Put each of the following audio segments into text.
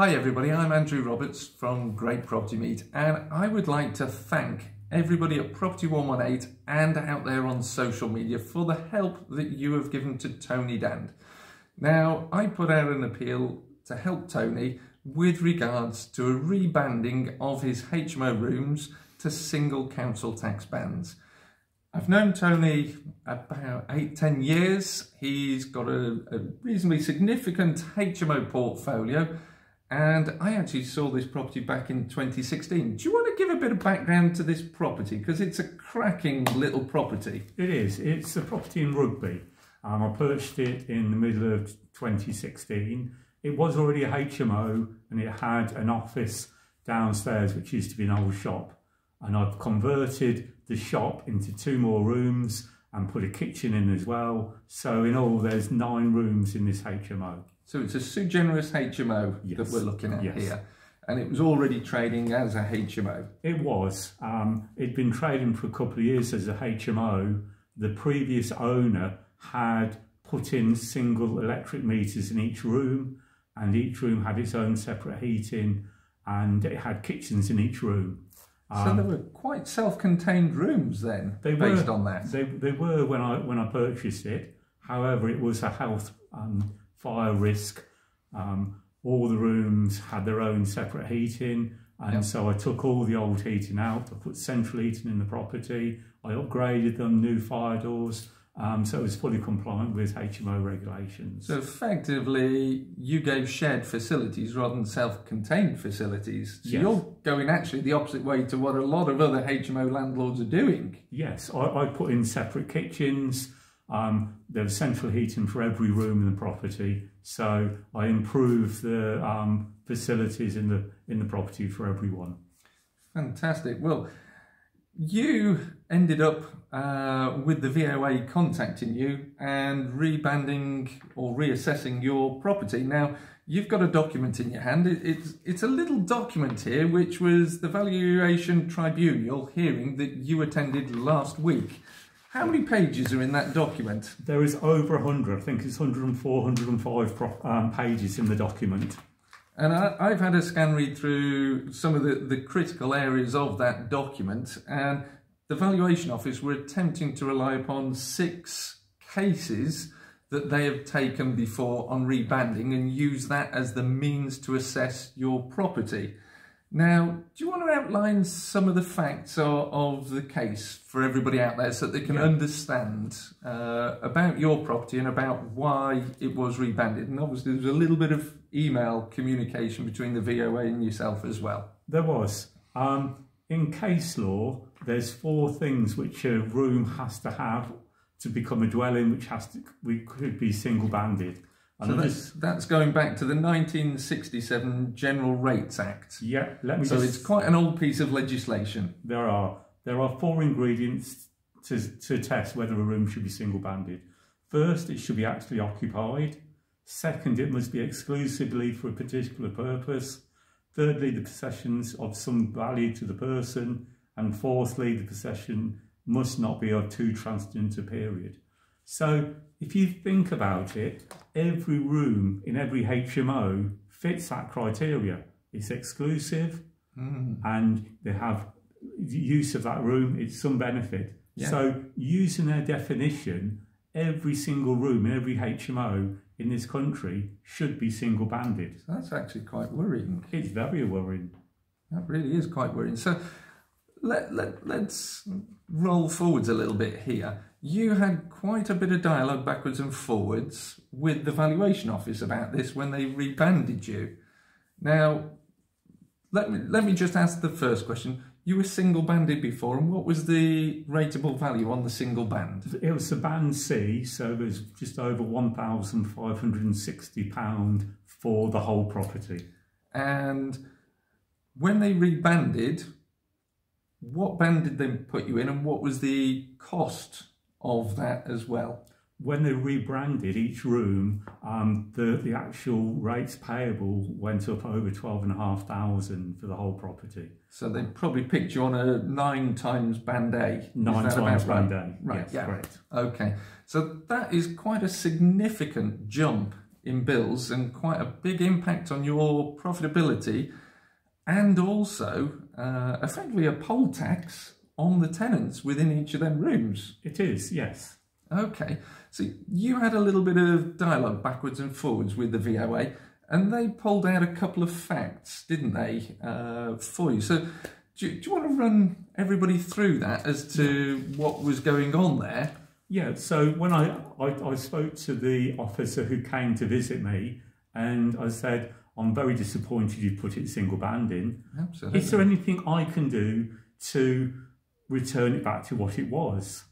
Hi everybody, I'm Andrew Roberts from Great Property Meet and I would like to thank everybody at Property 118 and out there on social media for the help that you have given to Tony Dand. Now, I put out an appeal to help Tony with regards to a rebanding of his HMO rooms to single council tax bands. I've known Tony about eight, ten years. He's got a, a reasonably significant HMO portfolio and I actually saw this property back in 2016. Do you want to give a bit of background to this property? Because it's a cracking little property. It is. It's a property in Rugby. Um, I purchased it in the middle of 2016. It was already a HMO and it had an office downstairs, which used to be an old shop. And I've converted the shop into two more rooms and put a kitchen in as well. So in all, there's nine rooms in this HMO. So it's a sui generis HMO yes. that we're looking at yes. here. And it was already trading as a HMO. It was. Um, it'd been trading for a couple of years as a HMO. The previous owner had put in single electric meters in each room, and each room had its own separate heating, and it had kitchens in each room. Um, so they were quite self-contained rooms then, they based were, on that. They, they were when I when I purchased it. However, it was a health um, fire risk. Um, all the rooms had their own separate heating. And yep. so I took all the old heating out. I put central heating in the property. I upgraded them, new fire doors. Um, so it was fully compliant with HMO regulations. So effectively, you gave shared facilities rather than self-contained facilities. So yes. you're going actually the opposite way to what a lot of other HMO landlords are doing. Yes, I, I put in separate kitchens. Um, there was central heating for every room in the property, so I improved the um, facilities in the in the property for everyone. Fantastic. Well, you ended up uh, with the VOA contacting you and rebanding or reassessing your property. Now, you've got a document in your hand. It, it's, it's a little document here, which was the valuation tribunal hearing that you attended last week. How many pages are in that document? There is over 100. I think it's 104, 105 um, pages in the document. And I, have had a scan read through some of the, the critical areas of that document, and the Valuation Office were attempting to rely upon six cases that they have taken before on rebanding and use that as the means to assess your property. Now, do you want to outline some of the facts of, of the case for everybody out there so that they can yeah. understand uh, about your property and about why it was rebanded? And obviously, there's a little bit of email communication between the VOA and yourself as well. There was. Um, in case law, there's four things which a room has to have to become a dwelling, which has to we could be single banded. So that's, that's going back to the 1967 General Rates Act. Yeah, let me. So just, it's quite an old piece of legislation. There are there are four ingredients to to test whether a room should be single banded. First, it should be actually occupied. Second, it must be exclusively for a particular purpose. Thirdly, the possessions of some value to the person. And fourthly, the possession must not be of too transient a period. So if you think about it, every room in every HMO fits that criteria. It's exclusive mm. and they have use of that room, it's some benefit. Yeah. So using their definition, every single room in every HMO in this country should be single banded. So that's actually quite worrying. It's very worrying. That really is quite worrying. So let, let, let's roll forwards a little bit here. You had quite a bit of dialogue backwards and forwards with the valuation office about this when they rebanded you. Now, let me, let me just ask the first question. You were single banded before, and what was the rateable value on the single band? It was a band C, so it was just over £1,560 for the whole property. And when they rebanded, what band did they put you in and what was the cost of that as well? When they rebranded each room, um, the, the actual rates payable went up over 12,500 for the whole property. So they probably picked you on a nine times band A. Nine times band A. Right, yes, yeah. correct. Okay. So that is quite a significant jump in bills and quite a big impact on your profitability and also uh, effectively a poll tax on the tenants within each of them rooms. It is, yes. Okay, so you had a little bit of dialogue backwards and forwards with the VOA, and they pulled out a couple of facts, didn't they, uh, for you? So, do you, do you, want to run everybody through that as to what was going on there? Yeah, so when I, I, I spoke to the officer who came to visit me, and I said, I'm very disappointed you put it single band in. Absolutely. Is there anything I can do to return it back to what it was?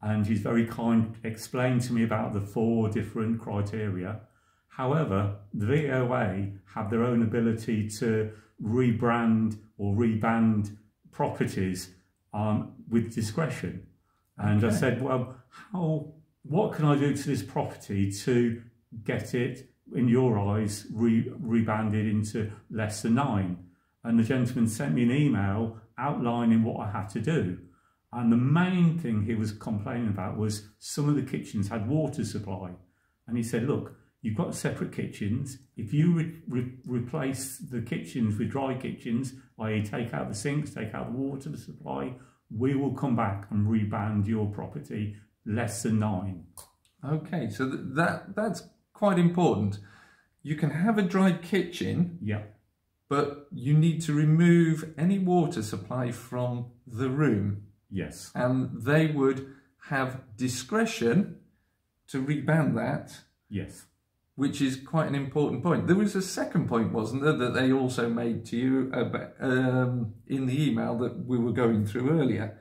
And he's very kind, explained to me about the four different criteria. However, the VOA have their own ability to rebrand or reband properties um, with discretion. And okay. I said, well, how, what can I do to this property to get it, in your eyes, re, rebanded into less than nine? And the gentleman sent me an email outlining what I had to do. And the main thing he was complaining about was some of the kitchens had water supply. And he said, look, you've got separate kitchens. If you re re replace the kitchens with dry kitchens, i.e. take out the sinks, take out the water supply, we will come back and reband your property less than nine. Okay, so th that that's quite important. You can have a dry kitchen. Yeah. But you need to remove any water supply from the room. Yes. And they would have discretion to reband that. Yes. Which is quite an important point. There was a second point, wasn't there, that they also made to you about, um, in the email that we were going through earlier.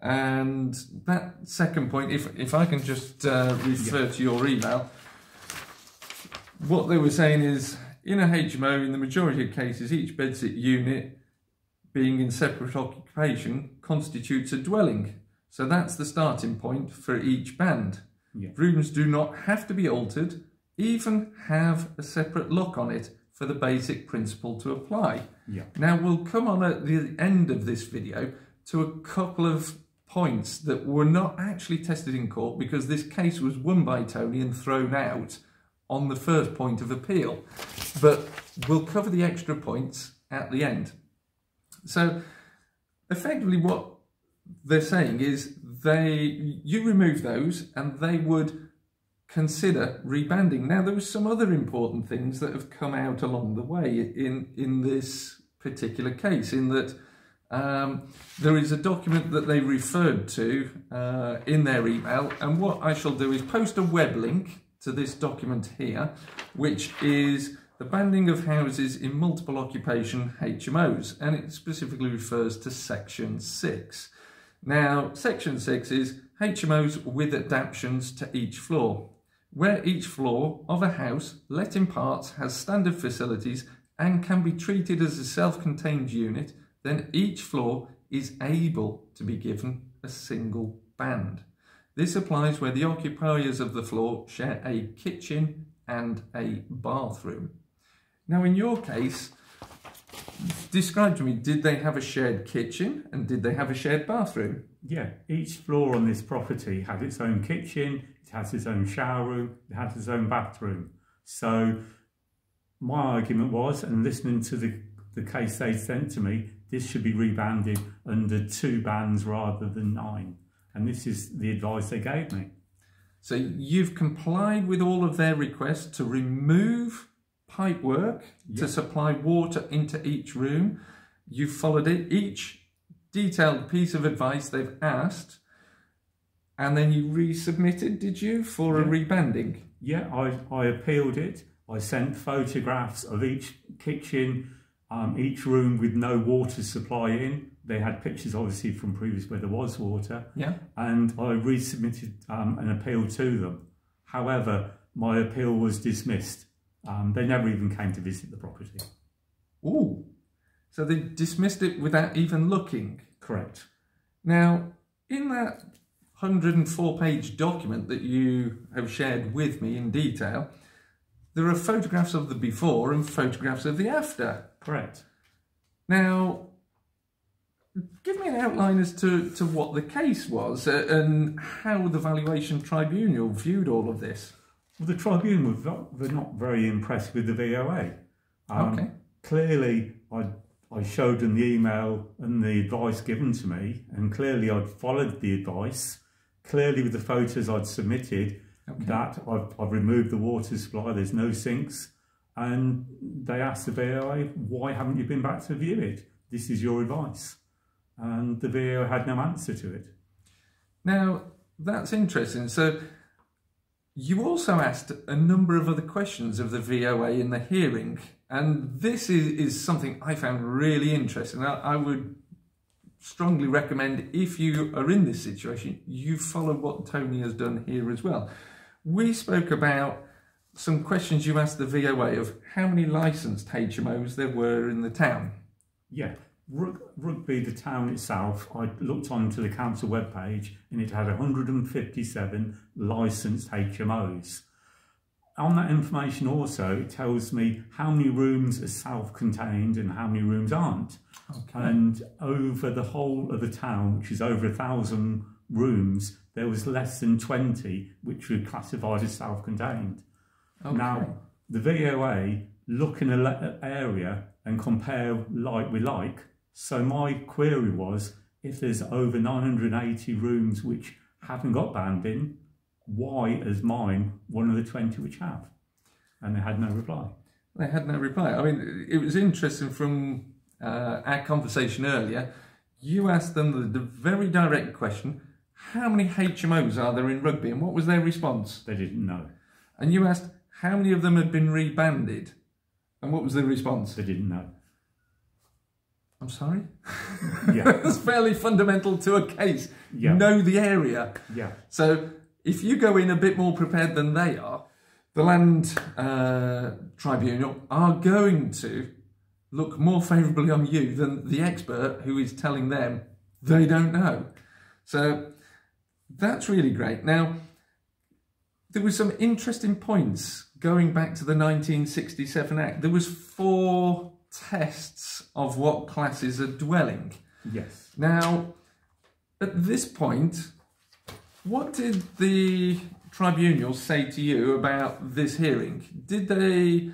And that second point, if, if I can just uh, refer yeah. to your email, what they were saying is in a HMO, in the majority of cases, each bedsit unit being in separate occupation constitutes a dwelling. So that's the starting point for each band. Yeah. Rooms do not have to be altered, even have a separate lock on it for the basic principle to apply. Yeah. Now we'll come on at the end of this video to a couple of points that were not actually tested in court because this case was won by Tony and thrown out on the first point of appeal. But we'll cover the extra points at the end. So effectively what they're saying is they you remove those and they would consider rebanding. Now there was some other important things that have come out along the way in in this particular case in that um, there is a document that they referred to uh, in their email and what I shall do is post a web link to this document here which is the banding of houses in multiple occupation HMOs, and it specifically refers to Section 6. Now, Section 6 is HMOs with adaptations to each floor, where each floor of a house let in parts has standard facilities and can be treated as a self-contained unit, then each floor is able to be given a single band. This applies where the occupiers of the floor share a kitchen and a bathroom. Now, in your case, describe to me, did they have a shared kitchen and did they have a shared bathroom? Yeah, each floor on this property had its own kitchen, it has its own shower room, it has its own bathroom. So my argument was, and listening to the, the case they sent to me, this should be rebanded under two bands rather than nine. And this is the advice they gave me. So you've complied with all of their requests to remove pipe work yep. to supply water into each room. You followed it, each detailed piece of advice they've asked, and then you resubmitted, did you, for yeah. a rebanding? Yeah, I, I appealed it. I sent photographs of each kitchen, um, each room with no water supply in. They had pictures, obviously, from previous where there was water. Yeah. And I resubmitted um, an appeal to them. However, my appeal was dismissed um, they never even came to visit the property. Oh, so they dismissed it without even looking? Correct. Now, in that 104 page document that you have shared with me in detail, there are photographs of the before and photographs of the after. Correct. Now, give me an outline as to, to what the case was uh, and how the valuation tribunal viewed all of this. Well, the tribunal were, not, were not very impressed with the VOA. Um, Okay. Clearly, I, I showed them the email and the advice given to me, and clearly I'd followed the advice. Clearly, with the photos I'd submitted, Okay. that I've, I've removed the water supply, there's no sinks. And they asked the VOA, why haven't you been back to view it? This is your advice. And the VOA had no answer to it. Now, that's interesting. So, you also asked a number of other questions of the VOA in the hearing, and this is, is something I found really interesting. I, I would strongly recommend if you are in this situation, you follow what Tony has done here as well. We spoke about some questions you asked the VOA of how many licensed HMOs there were in the town. Yeah, Rug- Rugby, the town itself, I looked onto the council webpage and it had 157 licensed HMOs. On that information also, it tells me how many rooms are self-contained and how many rooms aren't. Okay. And over the whole of the town, which is over a thousand rooms, there was less than 20 which were classified as self-contained. Okay. Now, the VOA look in an area and compare like with like. So my query was, if there's over 980 rooms which haven't got banding, why is mine one of the 20 which have? And they had no reply. They had no reply. I mean, it was interesting from uh, our conversation earlier. You asked them the, the very direct question how many HMOs are there in Rugby? And what was their response? They didn't know. And you asked how many of them had been rebanded? And what was the response? They didn't know. I'm sorry? Yeah, That's fairly fundamental to a case. Yeah. Know the area. yeah, So if you go in a bit more prepared than they are, the Land uh, Tribunal are going to look more favourably on you than the expert who is telling them they don't know. So that's really great. Now, there were some interesting points going back to the 1967 Act. There was four tests of what classes are dwelling. yes. Now, at this point, what did the tribunal say to you about this hearing? Did they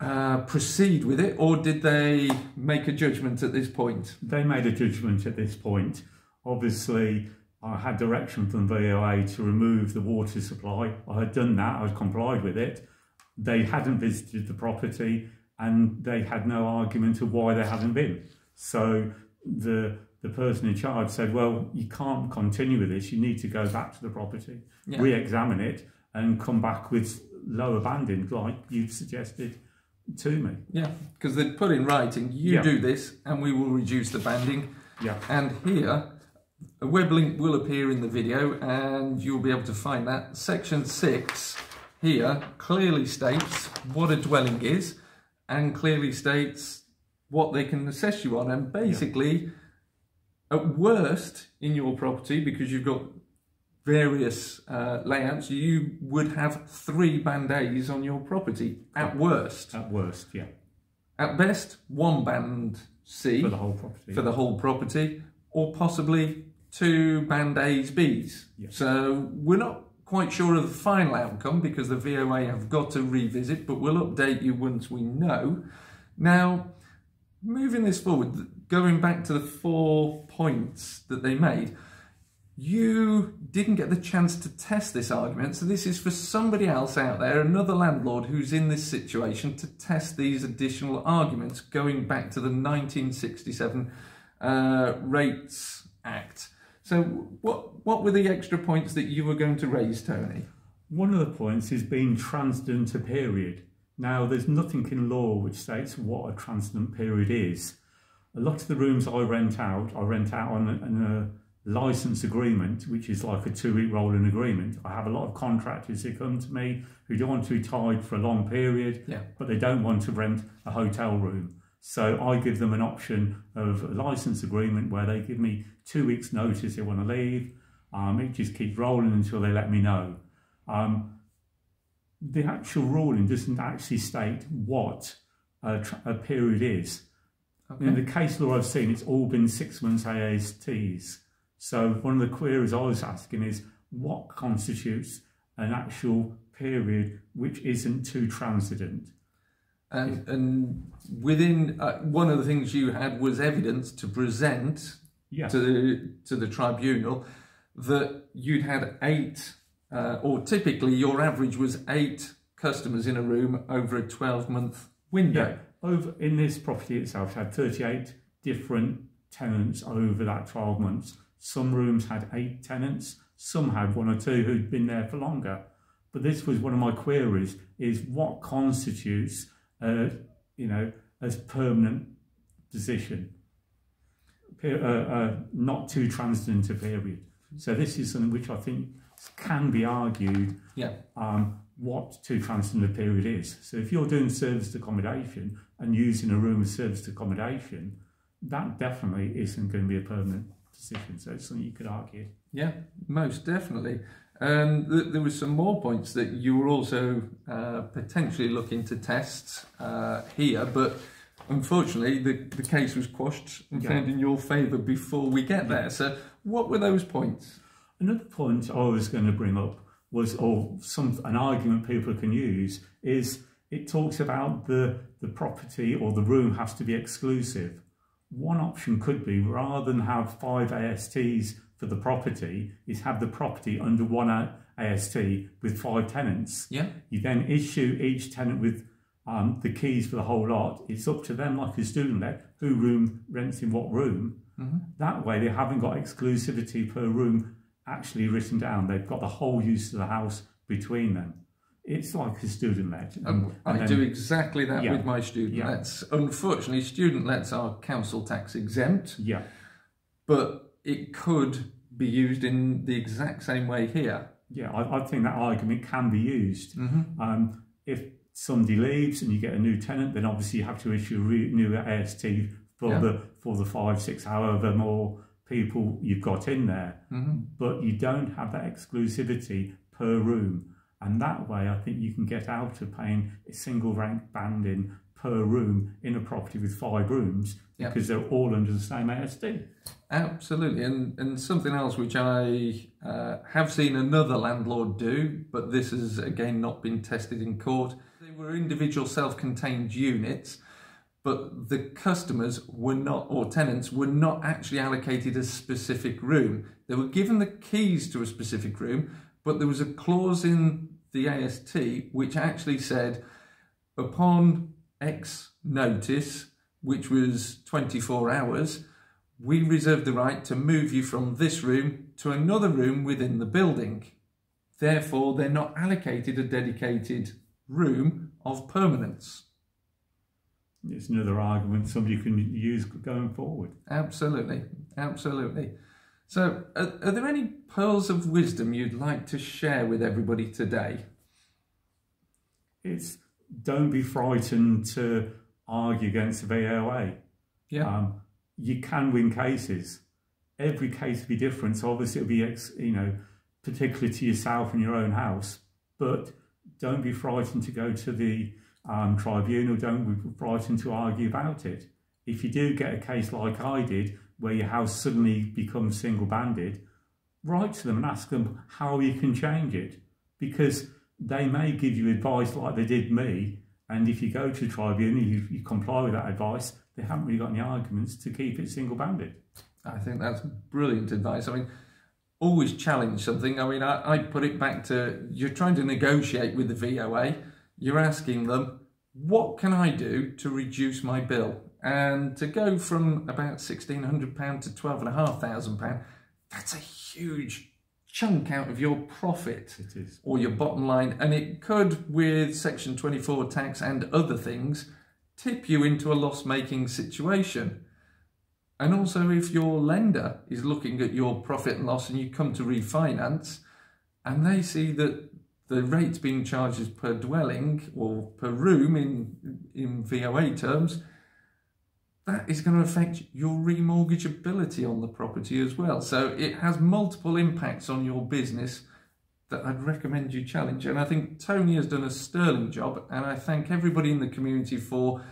uh, proceed with it or did they make a judgment at this point? They made a judgment at this point. Obviously, I had direction from VOA to remove the water supply. I had done that, I had complied with it. They hadn't visited the property and they had no argument of why they hadn't been. So the the person in charge said, Well, you can't continue with this, you need to go back to the property, Yeah. re examine it, and come back with lower banding, like you've suggested to me. Yeah, because they'd put in writing, you Yeah. do this and we will reduce the banding. Yeah. And here, a web link will appear in the video and you'll be able to find that. Section 6 here clearly states what a dwelling is and clearly states what they can assess you on. And basically, at worst, in your property, because you've got various uh, layouts, you would have three band A's on your property at worst. At worst, yeah. At best, one band C For the whole property. for the whole property, or possibly two band A's, B's. Yeah. So we're not quite sure of the final outcome because the VOA have got to revisit, but we'll update you once we know. Now, moving this forward, going back to the four points that they made, you didn't get the chance to test this argument, so this is for somebody else out there, another landlord who's in this situation, to test these additional arguments going back to the 1967 uh, Rates Act. So, what what were the extra points that you were going to raise, Tony? One of the points is being transient a period. Now, there's nothing in law which states what a transient period is. A lot of the rooms I rent out, I rent out on a, on a license agreement, which is like a two-week rolling agreement. I have a lot of contractors who come to me who don't want to be tied for a long period, Yeah. but they don't want to rent a hotel room. So I give them an option of a license agreement where they give me two weeks' notice they want to leave. Um, it just keeps rolling until they let me know. Um, the actual ruling doesn't actually state what a, tr- a period is. In the case law I've seen, it's all been six months ASTs. So one of the queries I was asking is what constitutes an actual period which isn't too transitant. And, and within uh, one of the things you had was evidence to present Yeah. to the to the tribunal that you'd had eight, uh, or typically your average was eight customers in a room over a twelve month window. Yeah, over in this property itself, it had 38 different tenants over that 12 months. Some rooms had eight tenants, some had one or two who'd been there for longer. But this was one of my queries: is what constitutes, uh, you know, as permanent position, per, uh, uh, not too transient a period. So this is something which I think can be argued Yeah. um, what too transient a period is. So if you're doing serviced accommodation and using a room as serviced accommodation, that definitely isn't going to be a permanent decision. So it's something you could argue. Yeah, most definitely. Um, th- there were some more points that you were also uh, potentially looking to test uh, here, but unfortunately the, the case was quashed and Yeah. found in your favour before we get there. So, what were those points? Another point I was going to bring up was, or some an argument people can use is it talks about the the property or the room has to be exclusive. One option could be rather than have five ASTs for the property, is have the property under one AST with five tenants. Yeah, You then issue each tenant with um, the keys for the whole lot. It's up to them, like a student let, who room rents in what room. That way, they haven't got exclusivity per room actually written down. They've got the whole use of the house between them. It's like a student let. Um, I do exactly that Yeah. with my student Yeah. lets. Unfortunately, student lets are council tax exempt, Yeah, but it could be used in the exact same way here. yeah. I, I think that argument can be used. Um, if somebody leaves and you get a new tenant, then obviously you have to issue a re- new AST for Yeah. the for the five, six, however more people you've got in there. But you don't have that exclusivity per room, and that way I think you can get out of paying a single rank banding per room in a property with five rooms Yeah. because they're all under the same AST. Absolutely, and and something else which I uh, have seen another landlord do, but this has again not been tested in court. They were individual self-contained units, but the customers were not, or tenants were not actually allocated a specific room. They were given the keys to a specific room, but there was a clause in the AST which actually said, upon X notice, which was 24 hours, we reserve the right to move you from this room to another room within the building. Therefore, they're not allocated a dedicated room of permanence. It's another argument somebody can use going forward. Absolutely, absolutely. So, are, are there any pearls of wisdom you'd like to share with everybody today? It's don't be frightened to argue against the VOA. Yeah, Um, you can win cases. Every case will be different. So obviously it'll be, ex, you know, particular to yourself and your own house. But don't be frightened to go to the um, tribunal. Don't be frightened to argue about it. If you do get a case like I did, where your house suddenly becomes single-banded, write to them and ask them how you can change it. Because they may give you advice like they did me. And if you go to tribunal, you, you comply with that advice, they haven't really got any arguments to keep it single-banded. I think that's brilliant advice. I mean, always challenge something. I mean, I, I put it back to you're trying to negotiate with the VOA. You're asking them, what can I do to reduce my bill? And to go from about £1,600 to £12,500, that's a huge chunk out of your profit or your bottom line. And it could, with Section 24 tax and other things, tip you into a loss making situation. And also, if your lender is looking at your profit and loss and you come to refinance and they see that the rates being charged is per dwelling or per room in, in VOA terms, that is going to affect your remortgageability on the property as well. So it has multiple impacts on your business that I'd recommend you challenge. And I think Tony has done a sterling job, and I thank everybody in the community for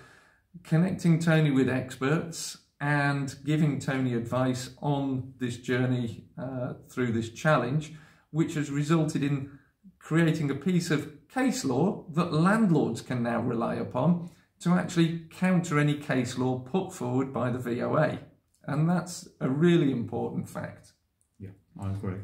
connecting Tony with experts and giving Tony advice on this journey uh, through this challenge, which has resulted in creating a piece of case law that landlords can now rely upon to actually counter any case law put forward by the VOA. And that's a really important fact. Yeah, I agree.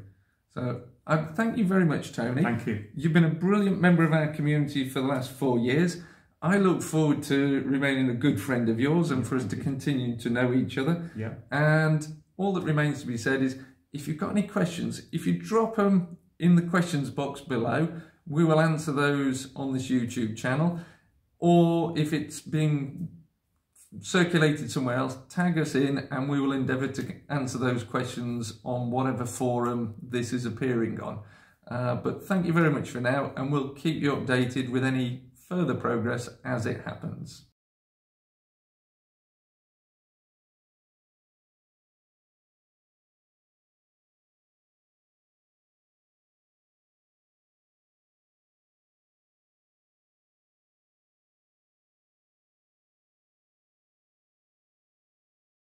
So I thank you very much, Tony. Thank you. You've been a brilliant member of our community for the last four years. I look forward to remaining a good friend of yours and for us to continue to know each other. Yeah. And all that remains to be said is if you've got any questions, if you drop them in the questions box below, we will answer those on this YouTube channel. Or if it's being circulated somewhere else, tag us in and we will endeavour to answer those questions on whatever forum this is appearing on. Uh, but thank you very much for now and we'll keep you updated with any further progress as it happens.